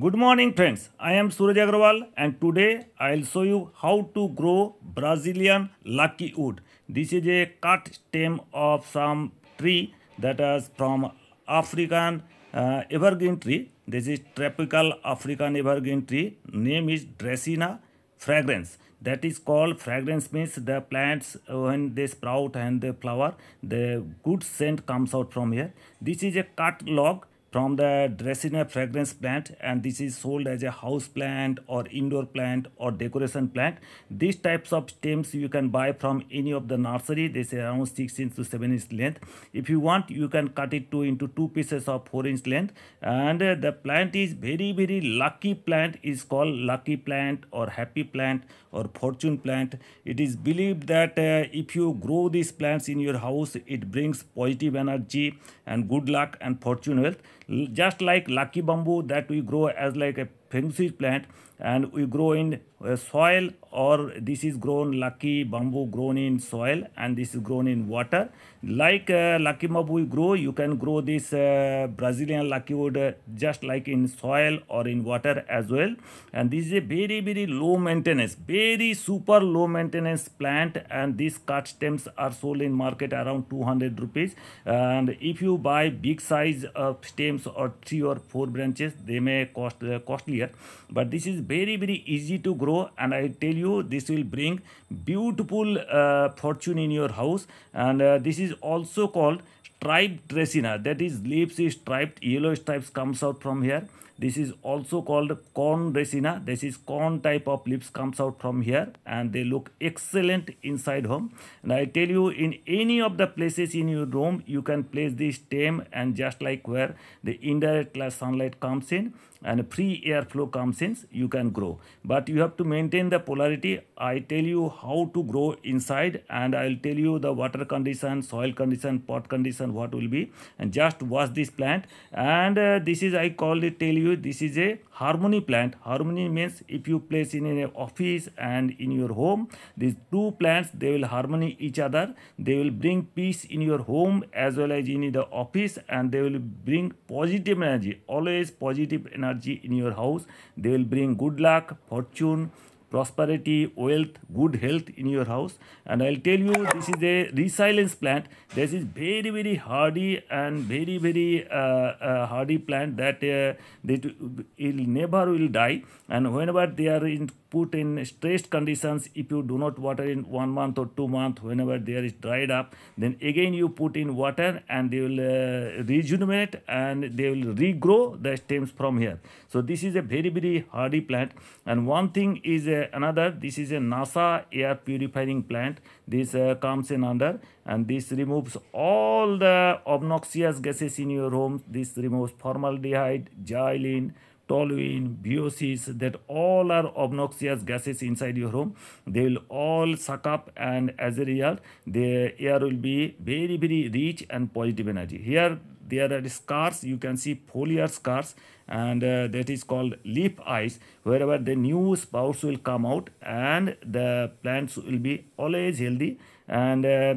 Good morning friends, I am Suraj Agrawal and today I will show you how to grow Brazilian lucky wood. This is a cut stem of some tree that is from African uh, evergreen tree. This is tropical African evergreen tree. Name is Dracaena fragrans. That is called fragrance means the plants when they sprout and they flower, the good scent comes out from here. This is a cut log from the Dracaena fragrans plant and this is sold as a house plant or indoor plant or decoration plant. These types of stems you can buy from any of the nursery. They say around 6 inch to 7 inch length. If you want you can cut it to into two pieces of 4 inch length and uh, the plant is very very lucky plant is called lucky plant or happy plant or fortune plant. It is believed that uh, if you grow these plants in your house it brings positive energy and good luck and fortune wealth just like lucky bamboo that we grow as like a shui plant and we grow in uh, soil or this is grown lucky bamboo grown in soil and this is grown in water. Like uh, lucky bamboo we grow you can grow this uh, brazilian lucky wood uh, just like in soil or in water as well. And this is a very very low maintenance very super low maintenance plant and these cut stems are sold in market around 200 rupees. And if you buy big size of stems or three or four branches they may cost uh, costlier. But this is very very easy to grow. And i tell you this will bring beautiful uh, fortune in your house. And uh, this is also called striped dracaena that is leaves is striped yellow stripes comes out from here. This is also called corn dracaena this is corn type of leaves comes out from here. And they look excellent inside home. And i tell you in any of the places in your room you can place this stem and just like where the indirect sunlight comes in and free airflow comes in you can grow. But you have to maintain the polarity. I tell you how to grow inside and i'll tell you the water condition soil condition pot condition what will be. And just watch this plant. And uh, this is i call it tell you this is a harmony plant. Harmony means if you place in an office and in your home these two plants they will harmony each other. They will bring peace in your home as well as in the office and they will bring positive energy always positive energy energy in your house. They will bring good luck fortune prosperity wealth good health in your house. And i'll tell you this is a resilience plant. This is very very hardy and very very uh, uh, hardy plant that uh, that will never will die. And whenever they are in put in stressed conditions if you do not water in one month or two months whenever there is dried up then again you put in water and they will uh, rejuvenate and they will regrow the stems from here. So this is a very very hardy plant. And one thing is uh, another this is a nasa air purifying plant this uh, comes in under and this removes all the obnoxious gases in your home this removes formaldehyde xylene toluene, VOCs, that all are obnoxious gases inside your home. They will all suck up and as a result, the air will be very, very rich and positive energy. Here there are scars, you can see foliar scars and uh, that is called leaf eyes. Wherever the new sprouts will come out and the plants will be always healthy and uh,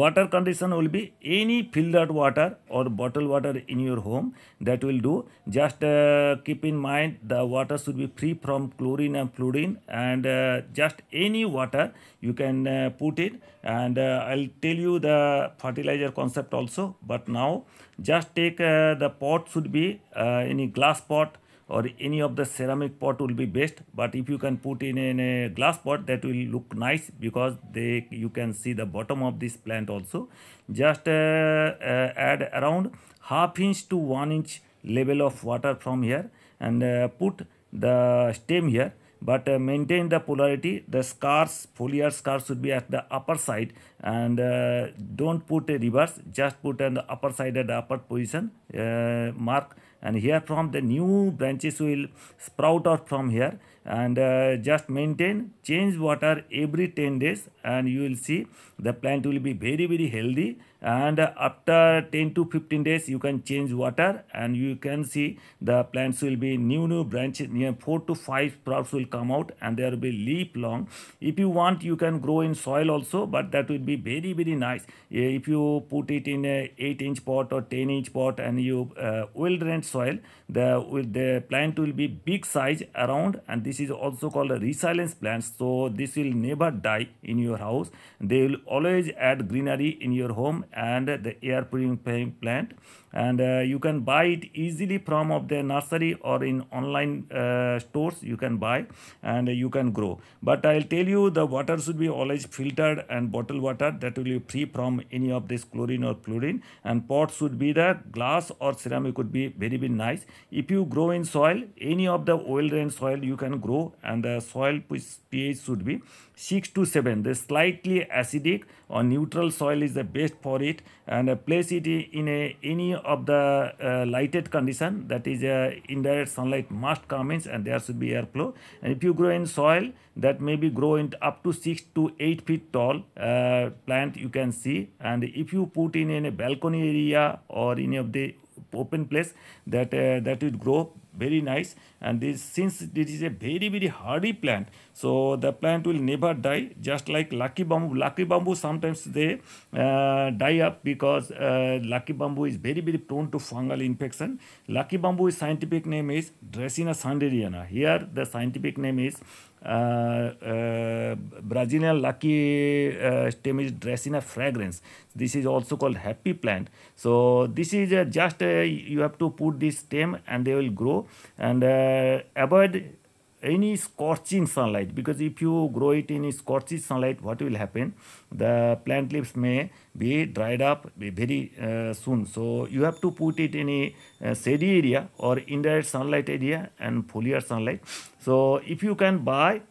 water condition will be any filtered water or bottled water in your home. That will do. Just uh, keep in mind the water should be free from chlorine and fluorine and uh, just any water you can uh, put it and uh, i'll tell you the fertilizer concept also. But now just take uh, the pot should be uh, any glass pot or any of the ceramic pot will be best. But if you can put in, in a glass pot that will look nice because they you can see the bottom of this plant also. Just uh, uh, add around half inch to one inch level of water from here and uh, put the stem here. But uh, maintain the polarity. The scars foliar scars should be at the upper side and uh, don't put a reverse. Just put on the upper side at the upper position uh, mark and here from the new branches will sprout out from here and uh, just maintain change water every 10 days and you will see the plant will be very very healthy. And after 10 to 15 days you can change water and you can see the plants will be new new branches near 4 to 5 sprouts will come out and there will be leaf long. If you want you can grow in soil also but that will be very very nice. If you put it in a 8 inch pot or 10 inch pot and you uh, well drained soil the the plant will be big size around and this is also called a resilience plant so this will never die in your house. They will always add greenery in your home and the air purifying plant and uh, you can buy it easily from of the nursery or in online uh, stores. You can buy and you can grow. But i'll tell you the water should be always filtered and bottled water that will be free from any of this chlorine or chlorine and pot should be the glass or ceramic would be very very nice. If you grow in soil any of the oil drained soil you can grow and the soil ph should be 6 to 7 the slightly acidic or neutral soil is the best for it. And uh, place it in a any of the uh, lighted condition that is uh, indirect sunlight must come in and there should be airflow and if you grow in soil that may be growing up to 6 to 8 feet tall uh, plant you can see. And if you put in, in a balcony area or any of the open place that uh, that would grow very nice. And this since this is a very very hardy plant so the plant will never die. Just like lucky bamboo lucky bamboo sometimes they uh, die up because uh, lucky bamboo is very very prone to fungal infection. Lucky bamboo scientific name is Dracaena sanderiana here the scientific name is Uh, uh, Brazilian lucky uh, stem is Dracaena fragrans. This is also called happy plant. So this is uh, just you have to put this stem and they will grow and avoid any scorching sunlight because if you grow it in a scorching sunlight what will happen? The plant leaves may be dried up very uh, soon. So you have to put it in a uh, shady area or indirect sunlight area and foliar sunlight. So if you can buy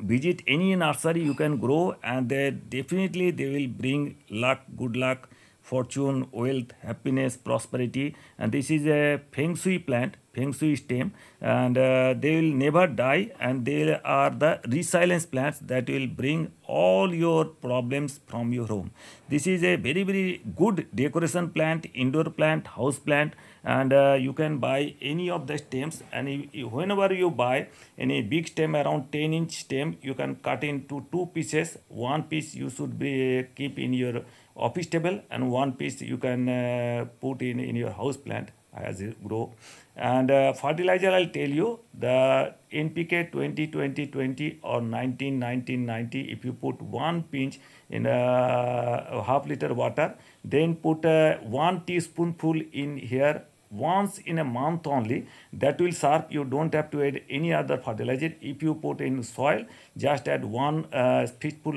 visit any nursery you can grow and they definitely they will bring luck good luck fortune wealth happiness prosperity. And this is a feng shui plant feng shui stem and uh, they will never die and they are the resilience plants that will bring all your problems from your home. This is a very very good decoration plant indoor plant house plant and uh, you can buy any of the stems and if, whenever you buy any big stem around 10 inch stem you can cut into two pieces. One piece you should be keep in your office table and one piece you can uh, put in in your house plant as it grow and uh, fertilizer i'll tell you the npk 20 20 20 or 19 19 90 if you put one pinch in a half liter water then put uh, one teaspoonful in here once in a month only. That will serve you don't have to add any other fertilizer. If you put in soil just add one uh,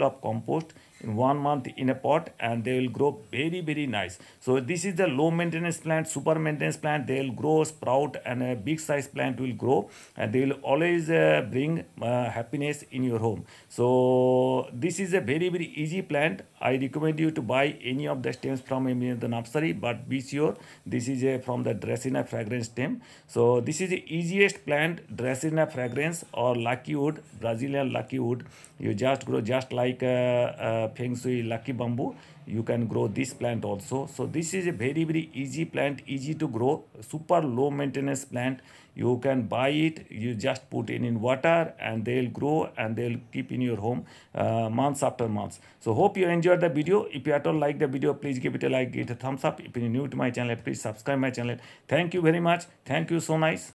of compost in one month in a pot and they will grow very very nice. So this is the low maintenance plant super maintenance plant. They will grow sprout and a big size plant will grow. And they will always uh, bring uh, happiness in your home. So this is a very very easy plant. I recommend you to buy any of the stems from the nursery but be sure this is a from the Dracaena fragrans stem. So this is the easiest plant Dracaena fragrans or lucky wood brazilian lucky wood. You just grow just like uh, uh, feng shui lucky bamboo you can grow this plant also. So this is a very very easy plant easy to grow super low maintenance plant. You can buy it you just put it in water and they'll grow and they'll keep in your home uh, months after months. So hope you enjoyed the video. If you at all like the video please give it a like give it a thumbs up. If you're new to my channel please subscribe my channel. Thank you very much. Thank you so nice